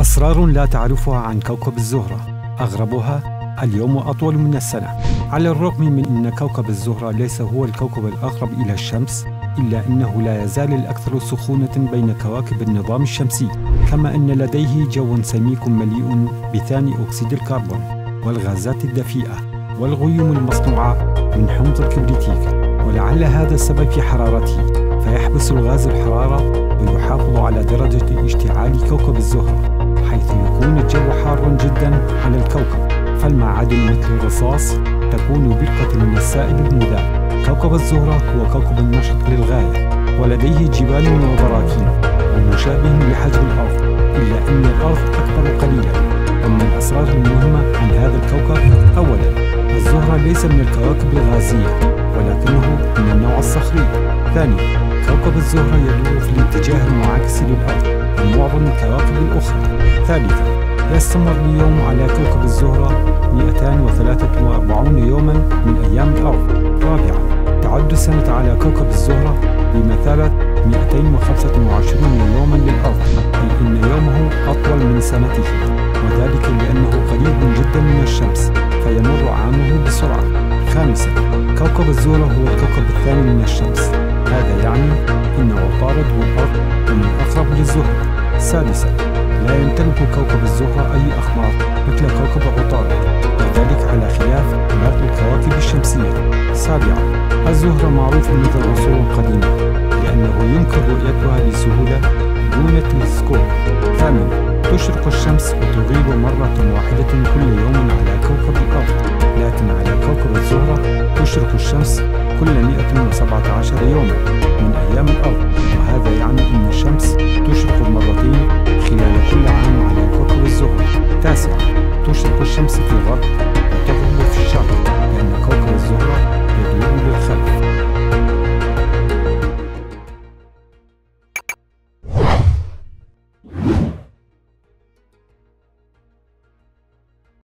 أسرار لا تعرفها عن كوكب الزهرة. أغربها اليوم أطول من السنة. على الرغم من أن كوكب الزهرة ليس هو الكوكب الأقرب إلى الشمس إلا أنه لا يزال الأكثر سخونة بين كواكب النظام الشمسي. كما أن لديه جو سميك مليء بثاني أكسيد الكربون والغازات الدفيئة والغيوم المصنوعة من حمض الكبريتيك. ولعل هذا السبب في حرارته فيحبس الغاز الحرارة ويحافظ على درجة اشتعال كوكب الزهرة حيث يكون الجو حار جدا على الكوكب. فالمعادن مثل الرصاص تكون برقة من السائل المذاب كوكب الزهرة هو كوكب نشط للغاية ولديه جبال وبراكين ومشابه لحجم الأرض إلا أن الأرض أكبر قليلا. ومن الأسرار المهمة عن هذا الكوكب أولا. الزهرة ليس من الكواكب الغازية ولكنه من النوع الصخري. ثانيا كوكب الزهرة يدور في الاتجاه المعاكس للأرض ومعظم الكواكب الأخرى. ثالثا يستمر اليوم على كوكب الزهرة 243 يوما من أيام الأرض. رابعا تعد السنة على كوكب الزهرة بمثابة 225 يوما للأرض أي أن يومه أطول من سنته وذلك لأنه خامسا كوكب الزهرة هو الكوكب الثاني من الشمس. هذا يعني أن عطارد والأرض ومن أقرب للزهرة. سادسا لا يمتلك كوكب الزهرة أي أقمار مثل كوكب عطارد وذلك على خلاف باقي الكواكب الشمسية. سابعا الزهرة معروفة منذ العصور القديمة لأنه يمكن رؤيتها بسهولة دون تلسكوب. ثامنا تشرق الشمس وتغيب مرة واحدة كل كل 117 يوما من أيام الأرض وهذا يعني